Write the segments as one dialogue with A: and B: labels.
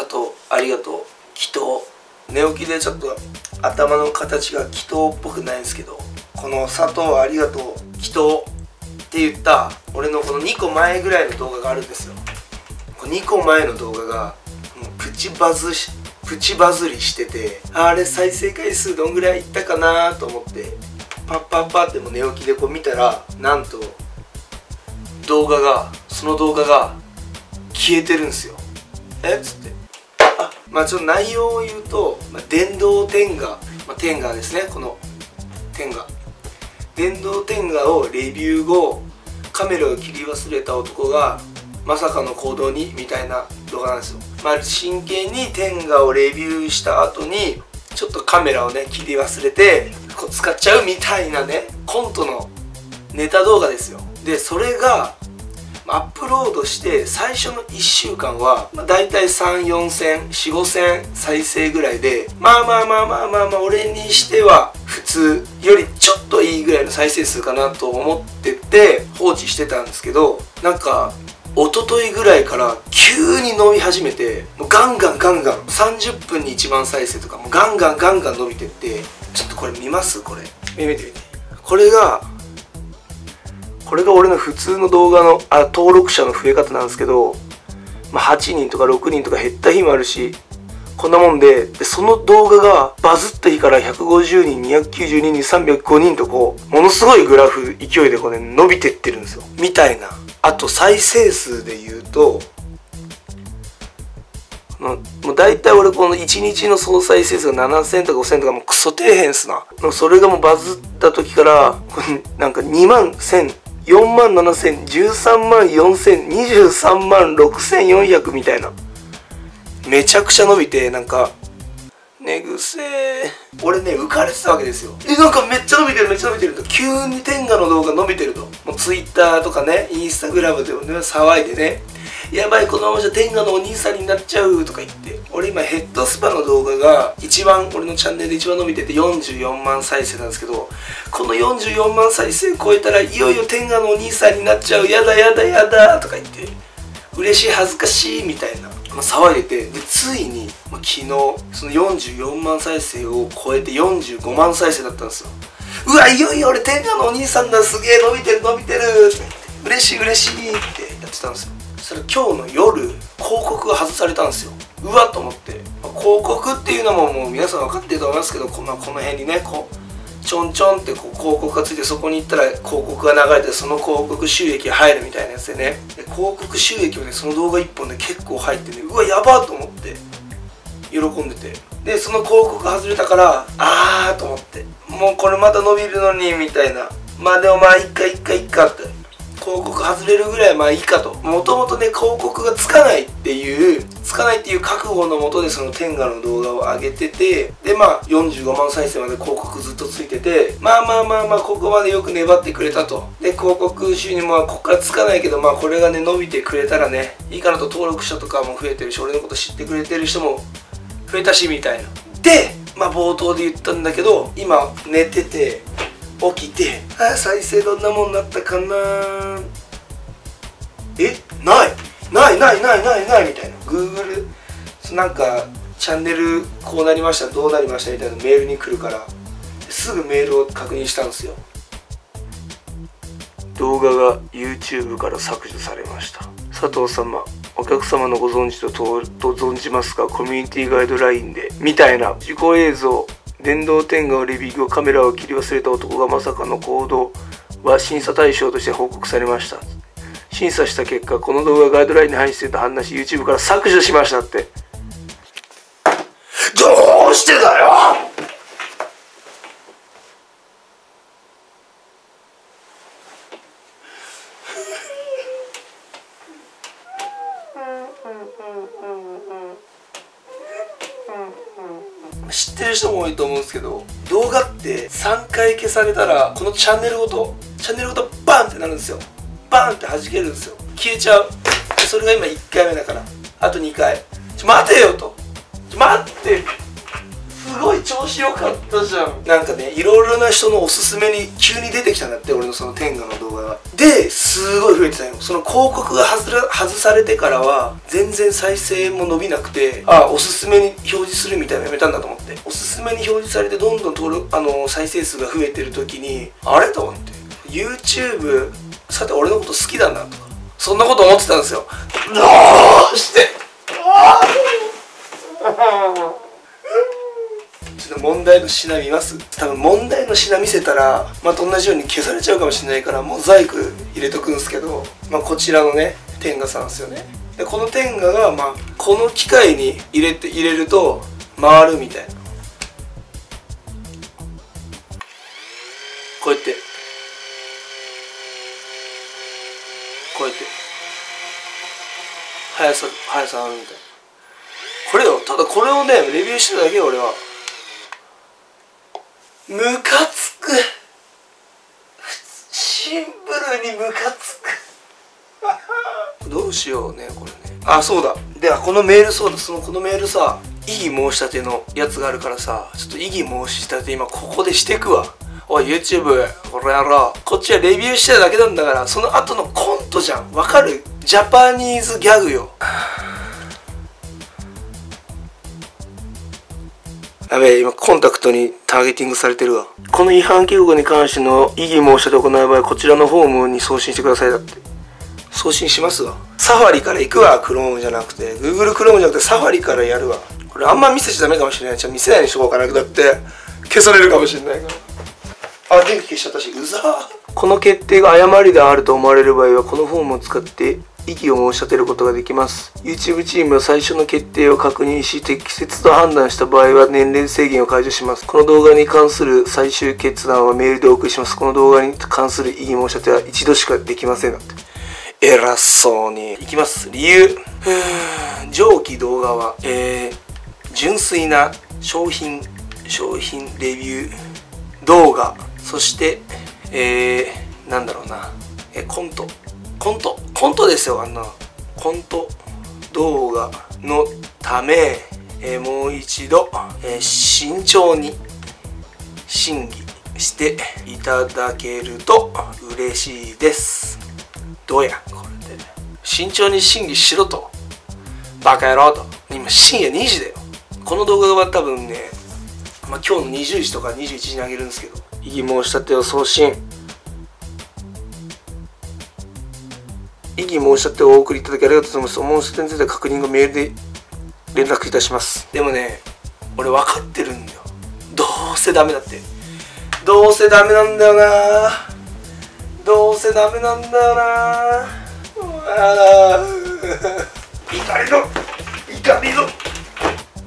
A: 佐藤ありがとう。祈祷。寝起きでちょっと頭の形が祈祷っぽくないんですけどこの佐藤ありがとう祈祷って言った俺のこの2個前ぐらいの動画があるんですよ。2個前の動画がもうプチバズしプチバズりしててあれ再生回数どんぐらいいったかなと思ってパッパッパっても寝起きでこう見たらなんと動画がその動画が消えてるんですよ。えっ？つって。まあちょっと内容を言うと、まあ、電動天下、まあ、天下ですね。この天下。電動天下をレビュー後カメラを切り忘れた男がまさかの行動にみたいな動画なんですよ、まあ、真剣に天下をレビューした後にちょっとカメラをね切り忘れてこう使っちゃうみたいなねコントのネタ動画ですよ。でそれがアップロードして最初の1週間は、まあ、大体34000千45千再生ぐらいでまあまあまあまあまあまあ俺にしては普通よりちょっといいぐらいの再生数かなと思ってて放置してたんですけどなんか一昨日ぐらいから急に伸び始めてもうガンガンガンガン30分に1万再生とかもうガンガンガンガン伸びてってちょっとこれ見ます？これ。見て見て。これがこれが俺の普通の動画のあ登録者の増え方なんですけど、まあ、8人とか6人とか減った日もあるしこんなもんででその動画がバズった日から150人292人305人とこうものすごいグラフ勢いでこう、ね、伸びてってるんですよ。みたいな。あと再生数で言うともう大体俺この1日の総再生数が7000とか5000とかもうクソ底辺っすな。それがもうバズった時からなんか2万1000 4万7000、13万4000、23万6400みたいな。めちゃくちゃ伸びて、なんか、寝癖俺ね浮かれてたわけですよ。えなんかめっちゃ伸びてるめっちゃ伸びてる。と急に天下の動画伸びてると。もうツイッターとかねインスタグラムでもね騒いでね。やばいこのままじゃ天下のお兄さんになっちゃうとか言って。俺今ヘッドスパの動画が一番俺のチャンネルで一番伸びてて44万再生なんですけどこの44万再生超えたらいよいよ天下のお兄さんになっちゃう。やだやだやだとか言って。嬉しい恥ずかしいみたいな、まあ、騒いでて。でついに、まあ、昨日その44万再生を超えて45万再生だったんですよ。うわいよいよ俺天下のお兄さんだ。すげえ伸びてる伸びてるって。嬉しい嬉しいってやってたんですよ。それ今日の夜広告が外されたんですよ。うわっと思って、まあ、広告っていうのももう皆さん分かってると思いますけどこ,、まあ、この辺にねこうちょんちょんってこう広告がついてそこに行ったら広告が流れてその広告収益が入るみたいなやつでね。で広告収益をねその動画1本で結構入ってねうわやばと思って喜んでて。でその広告外れたからあーと思って。もうこれまた伸びるのにみたいな。まあでもまあいっかいっかいっかって広告外れるぐらいまあいいかと。もともとね広告がつかないっていうつかないっていう覚悟のもとでその天下の動画を上げててでまあ45万再生まで広告ずっとついててまあまあまあまあここまでよく粘ってくれたと。で広告収入もここからつかないけどまあこれがね伸びてくれたらねいいかなと登録者とかも増えてるし俺のこと知ってくれてる人も増えたしみたいな。でまあ冒頭で言ったんだけど今寝てて起きてあ再生どんなもんになったかな。えない。ないないないないないみたいな。Google なんかチャンネルこうなりましたどうなりましたみたいなメールに来るから。すぐメールを確認したんですよ。動画が YouTube から削除されました。佐藤様お客様のご存知とと存じますがコミュニティガイドラインで。みたいな事故映像。電動天下をレビュー後カメラを切り忘れた男がまさかの行動は審査対象として報告されました。審査した結果この動画がガイドラインに反していたと判断し YouTube から削除しましたって。どうしてだよ知ってる人多いと思うんですけど動画って3回消されたらこのチャンネルごとチャンネルごとバンってなるんですよ。バンって弾けるんですよ。消えちゃう。それが今1回目だから。あと2回。ちょ待てよと。ちょ待って。すごいい調子良かったじゃん。なんかねいろいろな人のおすすめに急に出てきたんだって俺のその天下の動画が。ですごい増えてたよ。その広告が外ら外されてからは全然再生も伸びなくてあおすすめに表示するみたいなのやめたんだと思って。おすすめに表示されてどんどん登録あの再生数が増えてる時にあれと思って。YouTube さて俺のこと好きだなとかそんなこと思ってたんですよ。どうして？ち ょっと問題の品見ます。多分問題の品見せたらまた同じように消されちゃうかもしれないからモザイク入れとくんですけど、まあ、こちらのね天下さんですよね。でこの天下が、まあ、この機械に入れて入れると回るみたいな。こうやって。こうやって。速さ速さあるみたいな。これよ。ただこれをねレビューしてただけよ俺は。ムカつく。シンプルにムカつく。どうしようねこれね。あそうだ。ではこのメールそうだ。そのこのメールさ異議申し立てのやつがあるからさちょっと異議申し立て今ここでしてくわ。おい YouTube これやろう。こっちはレビューしてただけなんだからその後のコントじゃん。わかる？ジャパニーズギャグよやべえ今コンタクトにターゲティングされてるわ。この違反警告に関しての異議申し立てを行う場合こちらのフォームに送信してくださいだって。送信しますわ。サファリから行くわクロームじゃなくて。Google クロームじゃなくてサファリからやるわ。これあんま見せちゃダメかもしれない。じゃあ見せないにしとこうかなだって消されるかもしれないから。あ電気消しちゃったしうざー。この決定が誤りであると思われる場合はこのフォームを使って異議を申し立てることができます。YouTube チームは最初の決定を確認し適切と判断した場合は年齢制限を解除します。この動画に関する最終決断はメールでお送りします。この動画に関する異議申し立ては一度しかできませんだって。偉そうに。いきます。理由。上記動画は、えー、純粋な商品商品レビュー動画。そしてえー、なんだろうな。えコント。コント？コントですよあんな。コント動画のため、えー、もう一度、えー、慎重に審議していただけると嬉しいです。どうやこれで。慎重に審議しろと。バカ野郎と。今深夜2時だよ。この動画は多分ね、まあ、今日の20時とか21時にあげるんですけど異議申し立てを送信。議申し立てをお送りいただきありがとうございます。申し立てについては確認後メールで連絡いたします。でもね、俺分かってるんだよ。どうせダメだって。どうせダメなんだよなどうせダメなんだよな怒りの怒りの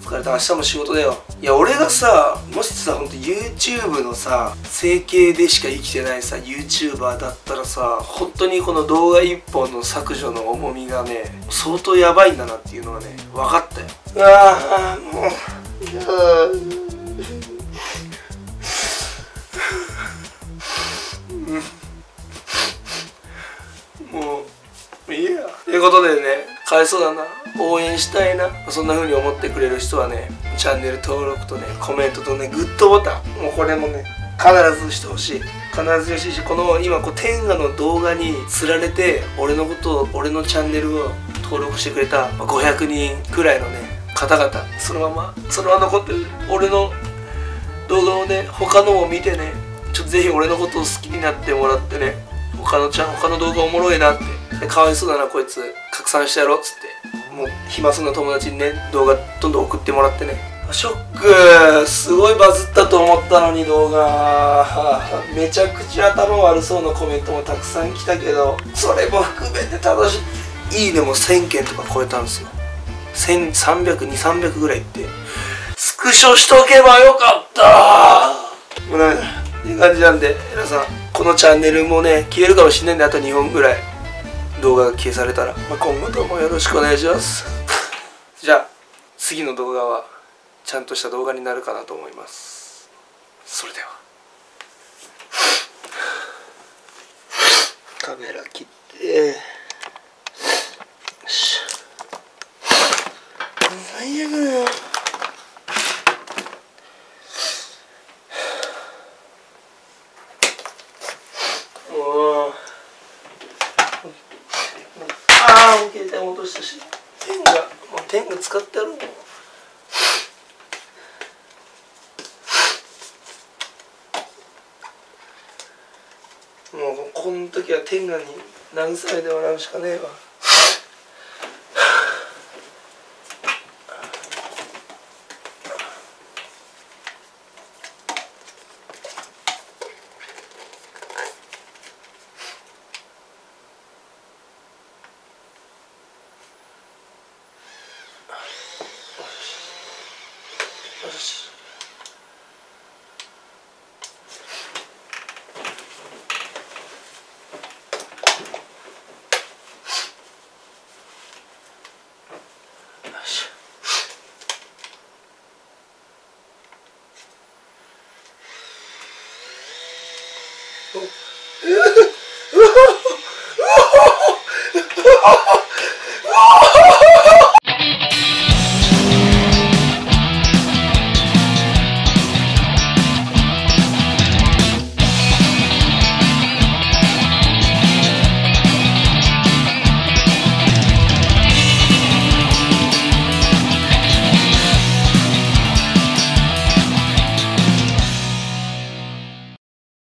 A: 疲れた明日も仕事だよいや俺がさもしさほんと YouTube のさ整形でしか生きてないさ YouTuber だったらさ本当にこの動画1本の削除の重みがね相当やばいんだなっていうのがね分かったよ。ああもう。もういいや。ということでねかわいそうだな。応援したいな。そんな風に思ってくれる人はねチャンネル登録とねコメントとねグッドボタン。もうこれもね必ずしてほしい。必ずしてほしいしこの今こう天下の動画につられて俺のことを俺のチャンネルを登録してくれた500人くらいのね方々。そのままそのまま残ってる。俺の動画をね他のを見てねちょっとぜひ俺のことを好きになってもらってね他のちゃん他の動画おもろいなって。かわいそうだなこいつ。拡散してやろうっつって。もう暇そうな友達にね動画どんどん送ってもらってね。ショック。すごいバズったと思ったのに動画。めちゃくちゃ頭悪そうなコメントもたくさん来たけどそれも含めて楽しい。いいねも1000件とか超えたんですよ。1300200ぐらいって。スクショしとけばよかった。もうダメだ。っていう感じなんで皆さんこのチャンネルもね消えるかもしれないんであと2本ぐらい。動画が消されたら、まあ、今後ともよろしくお願いします。じゃあ次の動画はちゃんとした動画になるかなと思います。それでは。カメラ切って。落としたし天がもう天が使ってやろうもうこの時は天下に慰めてもらうしかねえわ。